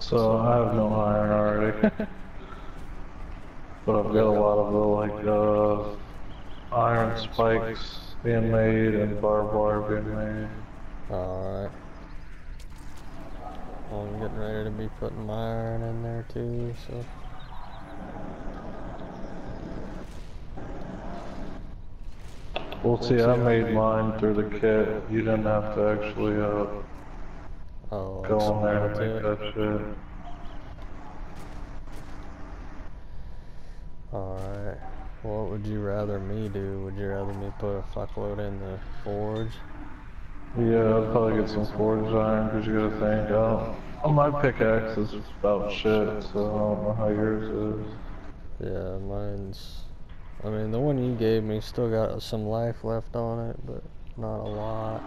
So I have no iron already. but I've got a lot of the like uh, iron spikes being made and barbed wire being made. Alright. Well, I'm getting ready to be putting my iron in there too, so. Well, see, I made mine through the kit. You didn't have to actually uh, Oh, go in there and make that shit. Alright. What would you rather me do? Would you rather me put a fuckload in the forge? Yeah, I'd probably get some forged iron because you gotta think, oh, oh, my pickaxe is about shit, so I don't know how yours is. Yeah, mine's. I mean, the one you gave me still got some life left on it, but not a lot.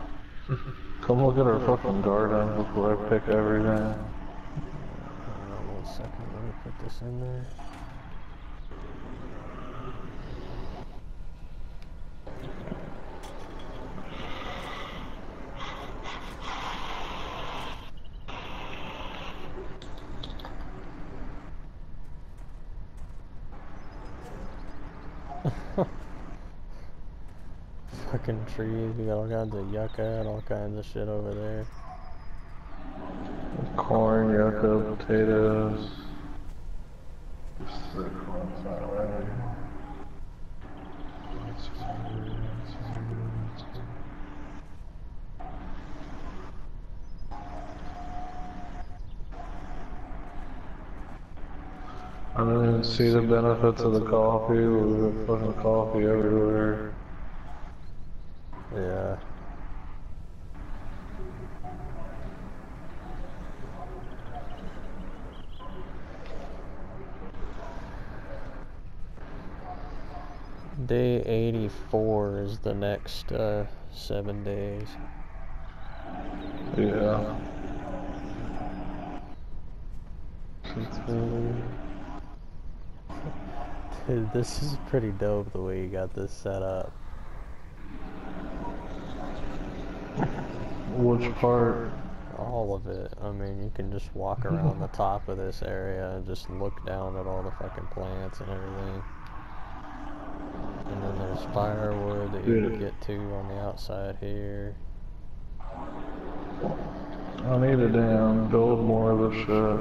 Come look at our fucking garden before I pick everything. On one second, let me put this in there. Fucking trees, we got all kinds of yucca and all kinds of shit over there. Corn, yucca, potatoes. I don't even see the benefits of the coffee. We've fucking coffee everywhere. Yeah. Day 84 is the next uh, seven days. Yeah. Dude, this is pretty dope the way you got this set up. Which part? All of it. I mean, you can just walk around the top of this area and just look down at all the fucking plants and everything. And then there's firewood that you can get to on the outside here. I need to damn build more of this shit.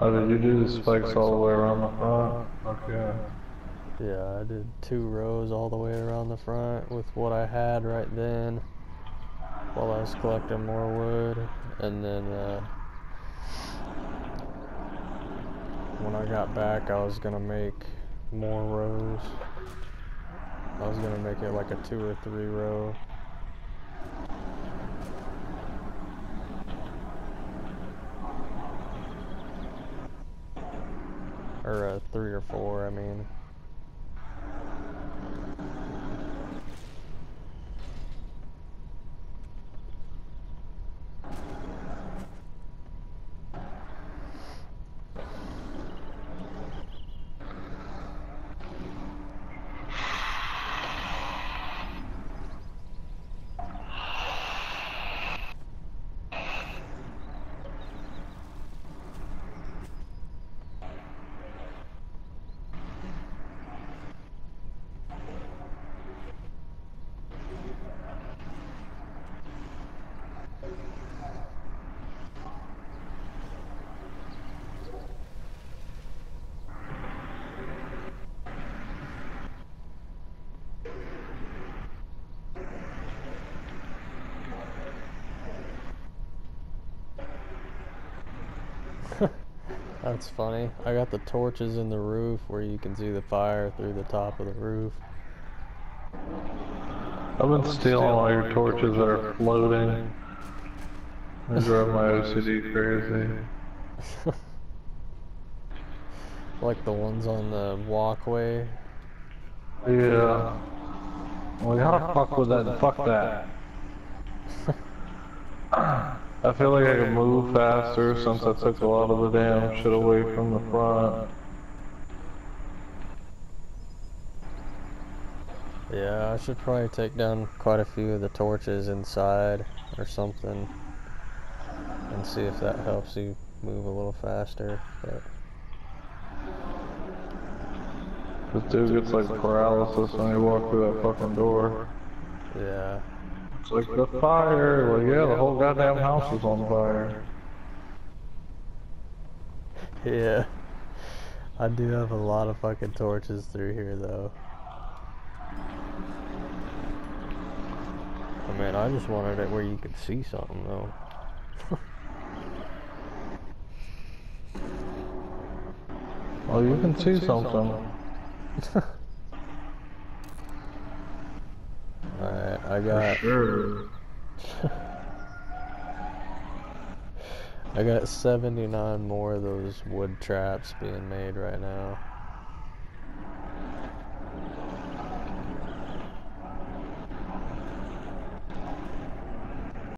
Oh, did you do the spikes all the way around the front? Okay. Yeah, I did two rows all the way around the front with what I had right then while I was collecting more wood. And then uh, when I got back, I was gonna make more rows. I was gonna make it like a two or three row. Or uh, three or four, I mean. That's funny. I got the torches in the roof where you can see the fire through the top of the roof. I've been stealing all your torches that are floating. They drive my OCD crazy. like the ones on the walkway. Yeah. We gotta fuck with that. Fuck that. I feel like I can move faster since I took a lot of the damn shit away from the front. Yeah, I should probably take down quite a few of the torches inside or something and see if that helps you move a little faster. But This dude gets like paralysis when he walks through that fucking door. yeah, It's like the fire. Like yeah, the whole goddamn house is on fire. yeah. I do have a lot of fucking torches through here though. I mean, I just wanted it where you could see something though. Well, you can see something. I For got sure. I got 79 more of those wood traps being made right now.